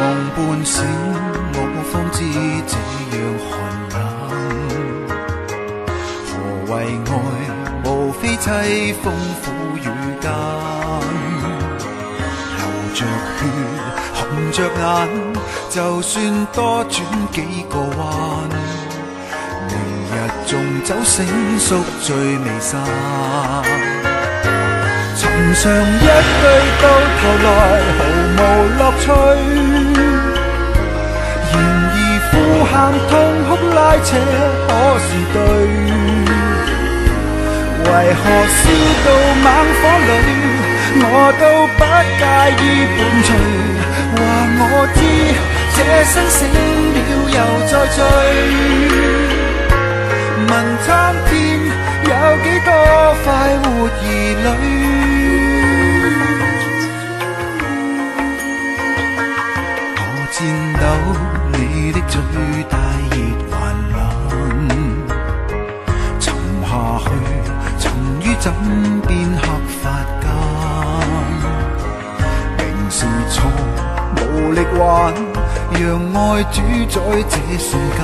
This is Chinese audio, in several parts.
梦半醒，我方知这样寒冷。何为爱？无非凄风苦雨间。流着血，红着眼，就算多转几个弯，明日纵酒醒，宿醉未散。寻常一句到头来毫无乐趣，然而呼喊痛哭拉扯可是对？为何烧到猛火里，我都不介意伴随？话我知，这生醒了又再醉。最大热还冷，沉下去，沉于枕边黑发间。明是错，无力挽，让爱主宰这瞬间。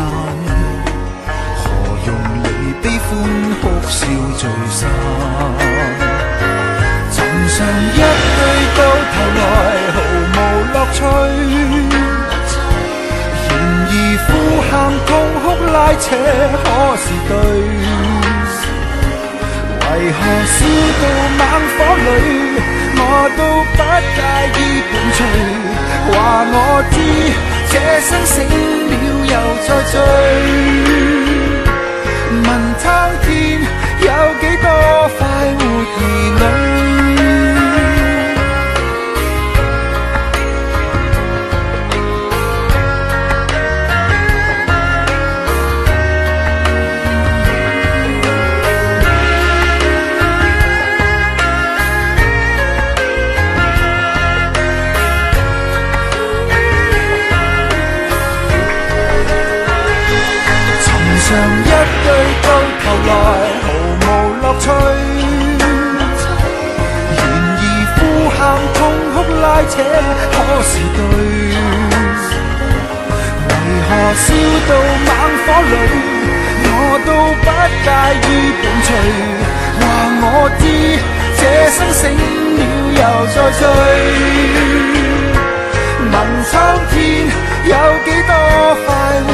何用离悲欢哭笑聚散？寻常一拉扯，可是对？为何笑到猛火里，我都不介意伴随？话我知，这生醒了又再醉。问苍唱一句到头来毫无乐趣，然而呼喊痛哭拉扯可是对。为何笑到猛火里，我都不介意伴随。话我知这生醒了又再醉，问苍天有几多快活？